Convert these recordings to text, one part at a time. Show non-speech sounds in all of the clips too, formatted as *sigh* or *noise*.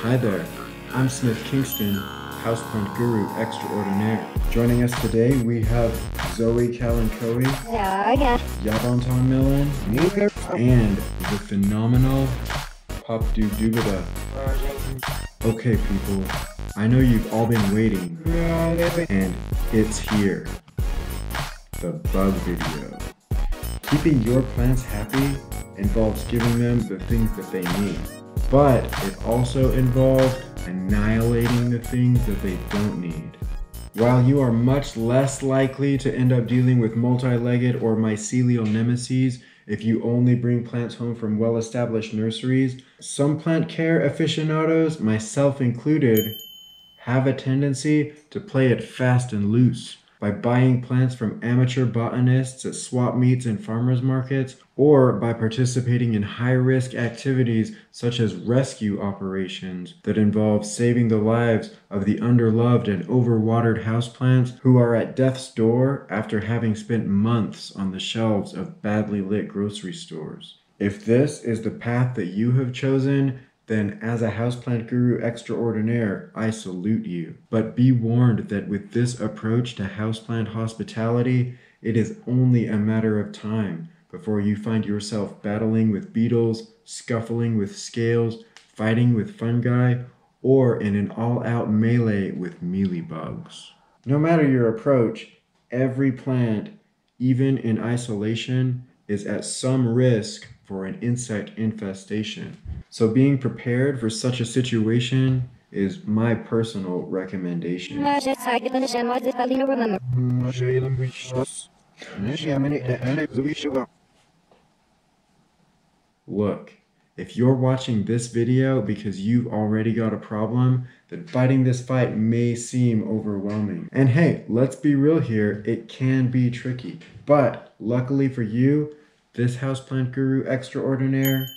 Hi there, I'm Smith Kingston, houseplant guru extraordinaire. Joining us today, we have Zoe Kalanchoe, Yeah, yeah. Yabonton Melon, and the phenomenal PopDubDubeda. Okay, people, I know you've all been waiting, and it's here. The bug video. Keeping your plants happy involves giving them the things that they need, but it also involves annihilating the things that they don't need. While you are much less likely to end up dealing with multi-legged or mycelial nemesis if you only bring plants home from well-established nurseries, some plant care aficionados, myself included, have a tendency to play it fast and loose by buying plants from amateur botanists at swap meets and farmers markets, or by participating in high risk activities such as rescue operations that involve saving the lives of the underloved and overwatered houseplants who are at death's door after having spent months on the shelves of badly lit grocery stores. If this is the path that you have chosen, then as a houseplant guru extraordinaire, I salute you. But be warned that with this approach to houseplant hospitality, it is only a matter of time before you find yourself battling with beetles, scuffling with scales, fighting with fungi, or in an all out melee with mealybugs. No matter your approach, every plant, even in isolation, is at some risk for an insect infestation. So, being prepared for such a situation is my personal recommendation. Look, if you're watching this video because you've already got a problem, then fighting this fight may seem overwhelming. And hey, let's be real here, it can be tricky. But luckily for you, this houseplant guru extraordinaire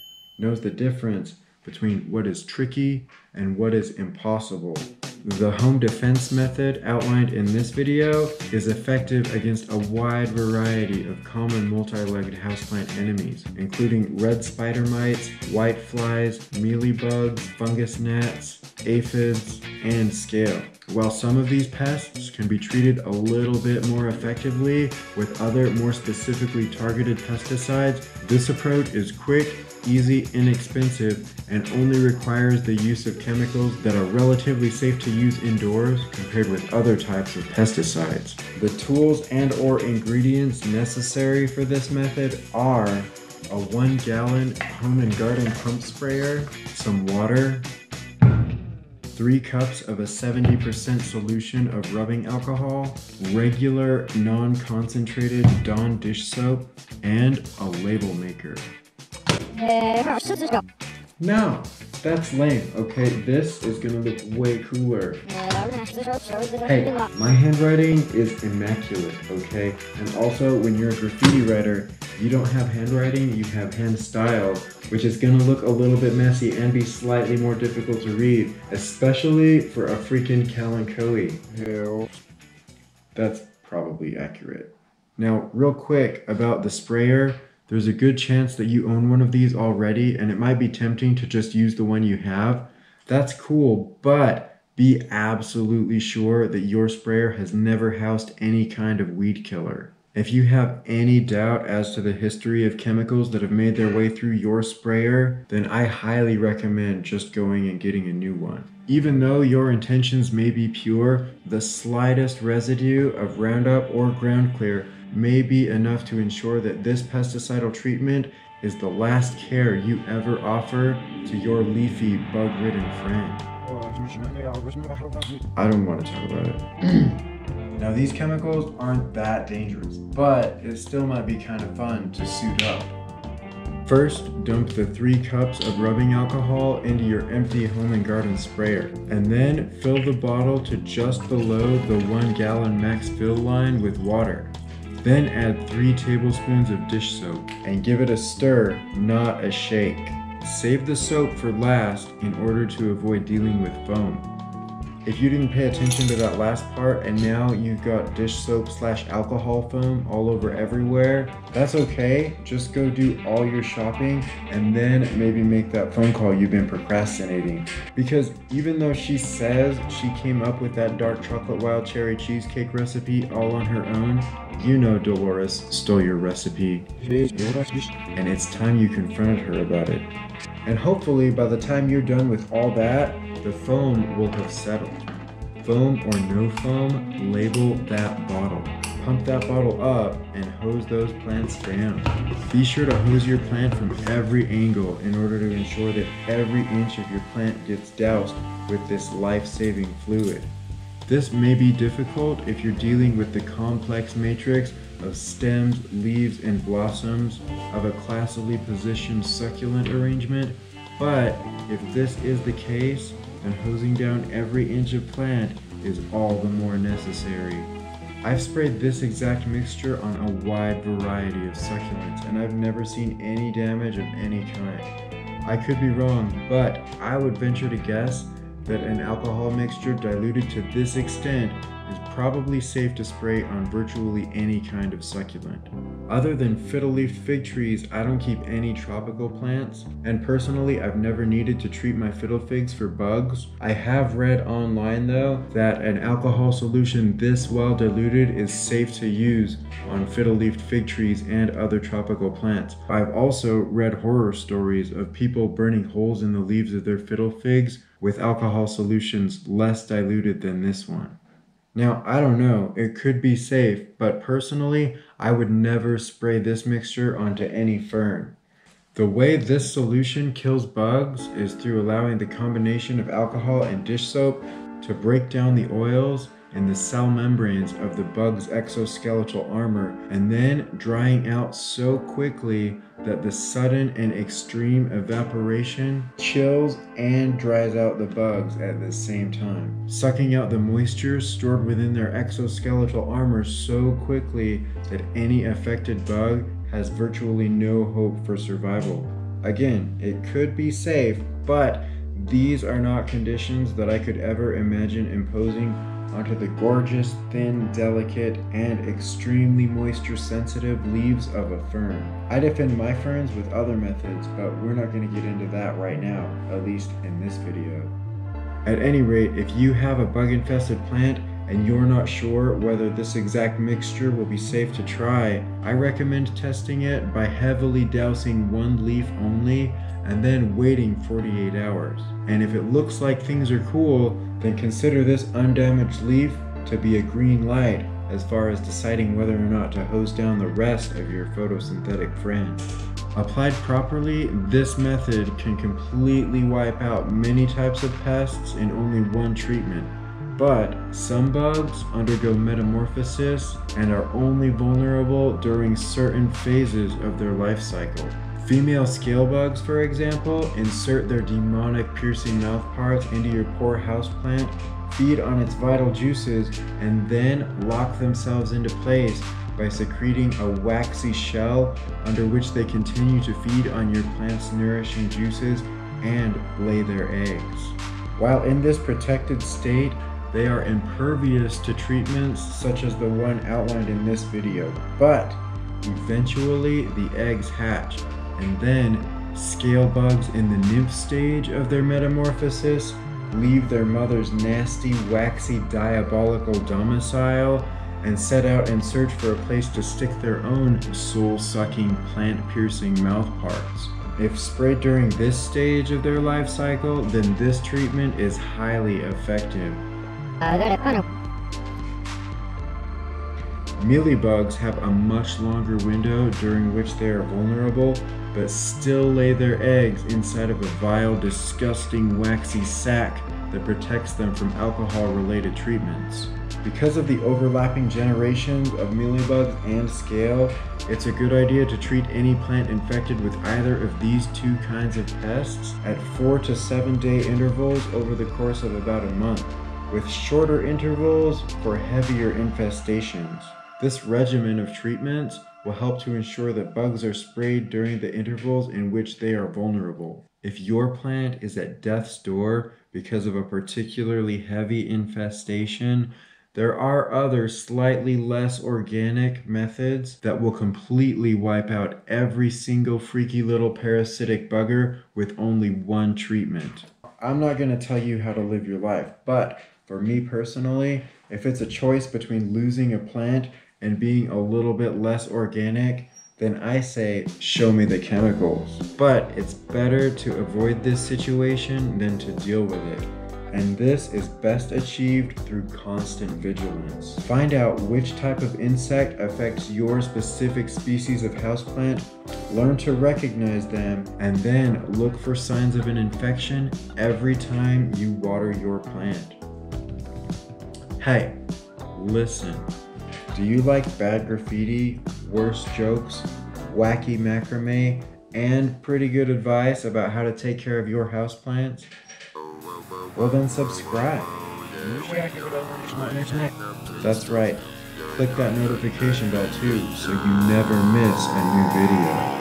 knows the difference between what is tricky and what is impossible. The home defense method outlined in this video is effective against a wide variety of common multi-legged houseplant enemies, including red spider mites, white flies, mealybugs, fungus gnats, aphids, and scale. While some of these pests can be treated a little bit more effectively with other more specifically targeted pesticides, this approach is quick, easy, inexpensive, and only requires the use of chemicals that are relatively safe to use indoors compared with other types of pesticides. The tools and or ingredients necessary for this method are a one gallon home and garden pump sprayer, some water, 3 cups of a 70% solution of rubbing alcohol, regular non-concentrated Dawn dish soap, and a label maker. Eh, no, that's lame, okay? This is gonna look way cooler. Hey, my handwriting is immaculate, okay? And also, when you're a graffiti writer, you don't have handwriting, you have hand style, which is gonna look a little bit messy and be slightly more difficult to read, especially for a freaking Kalanchoe. That's probably accurate. Now, real quick about the sprayer, there's a good chance that you own one of these already and it might be tempting to just use the one you have. That's cool, but be absolutely sure that your sprayer has never housed any kind of weed killer. If you have any doubt as to the history of chemicals that have made their way through your sprayer, then I highly recommend just going and getting a new one. Even though your intentions may be pure, the slightest residue of Roundup or Ground Clear may be enough to ensure that this pesticidal treatment is the last care you ever offer to your leafy, bug-ridden friend. I don't want to talk about it. *clears throat* now, these chemicals aren't that dangerous, but it still might be kind of fun to suit up. First, dump the three cups of rubbing alcohol into your empty home and garden sprayer, and then fill the bottle to just below the one gallon max fill line with water. Then add 3 tablespoons of dish soap and give it a stir, not a shake. Save the soap for last in order to avoid dealing with foam. If you didn't pay attention to that last part and now you've got dish soap slash alcohol foam all over everywhere, that's okay. Just go do all your shopping and then maybe make that phone call you've been procrastinating. Because even though she says she came up with that dark chocolate wild cherry cheesecake recipe all on her own, you know Dolores stole your recipe. And it's time you confronted her about it. And hopefully by the time you're done with all that, the foam will have settled. Foam or no foam, label that bottle. Pump that bottle up and hose those plants down. Be sure to hose your plant from every angle in order to ensure that every inch of your plant gets doused with this life-saving fluid. This may be difficult if you're dealing with the complex matrix of stems, leaves, and blossoms of a classically positioned succulent arrangement, but if this is the case, then hosing down every inch of plant is all the more necessary. I've sprayed this exact mixture on a wide variety of succulents and I've never seen any damage of any kind. I could be wrong, but I would venture to guess that an alcohol mixture diluted to this extent is probably safe to spray on virtually any kind of succulent. Other than fiddle-leaf fig trees, I don't keep any tropical plants, and personally I've never needed to treat my fiddle figs for bugs. I have read online though that an alcohol solution this well diluted is safe to use on fiddle-leafed fig trees and other tropical plants. I've also read horror stories of people burning holes in the leaves of their fiddle figs with alcohol solutions less diluted than this one. Now, I don't know, it could be safe, but personally, I would never spray this mixture onto any fern. The way this solution kills bugs is through allowing the combination of alcohol and dish soap to break down the oils in the cell membranes of the bug's exoskeletal armor and then drying out so quickly that the sudden and extreme evaporation chills and dries out the bugs at the same time, sucking out the moisture stored within their exoskeletal armor so quickly that any affected bug has virtually no hope for survival. Again, it could be safe, but these are not conditions that I could ever imagine imposing onto the gorgeous, thin, delicate, and extremely moisture sensitive leaves of a fern. I defend my ferns with other methods, but we're not going to get into that right now, at least in this video. At any rate, if you have a bug infested plant and you're not sure whether this exact mixture will be safe to try, I recommend testing it by heavily dousing one leaf only and then waiting 48 hours. And if it looks like things are cool, then consider this undamaged leaf to be a green light as far as deciding whether or not to hose down the rest of your photosynthetic friend. Applied properly, this method can completely wipe out many types of pests in only one treatment. But some bugs undergo metamorphosis and are only vulnerable during certain phases of their life cycle. Female scale bugs, for example, insert their demonic piercing mouth parts into your poor houseplant, feed on its vital juices, and then lock themselves into place by secreting a waxy shell under which they continue to feed on your plant's nourishing juices and lay their eggs. While in this protected state, they are impervious to treatments such as the one outlined in this video, but eventually the eggs hatch and then scale bugs in the nymph stage of their metamorphosis leave their mother's nasty, waxy, diabolical domicile and set out in search for a place to stick their own soul-sucking, plant-piercing mouth parts. If sprayed during this stage of their life cycle, then this treatment is highly effective. Mealybugs have a much longer window during which they are vulnerable, but still lay their eggs inside of a vile, disgusting, waxy sac that protects them from alcohol-related treatments. Because of the overlapping generations of mealybugs and scale, it's a good idea to treat any plant infected with either of these two kinds of pests at 4 to 7 day intervals over the course of about a month, with shorter intervals for heavier infestations. This regimen of treatments will help to ensure that bugs are sprayed during the intervals in which they are vulnerable. If your plant is at death's door because of a particularly heavy infestation, there are other slightly less organic methods that will completely wipe out every single freaky little parasitic bugger with only one treatment. I'm not going to tell you how to live your life, but for me personally, if it's a choice between losing a plant and being a little bit less organic, then I say show me the chemicals. But it's better to avoid this situation than to deal with it and this is best achieved through constant vigilance. Find out which type of insect affects your specific species of houseplant, learn to recognize them, and then look for signs of an infection every time you water your plant. Hey, listen. Do you like bad graffiti, worse jokes, wacky macrame, and pretty good advice about how to take care of your houseplants? Well then subscribe. That's right. Click that notification bell too so you never miss a new video.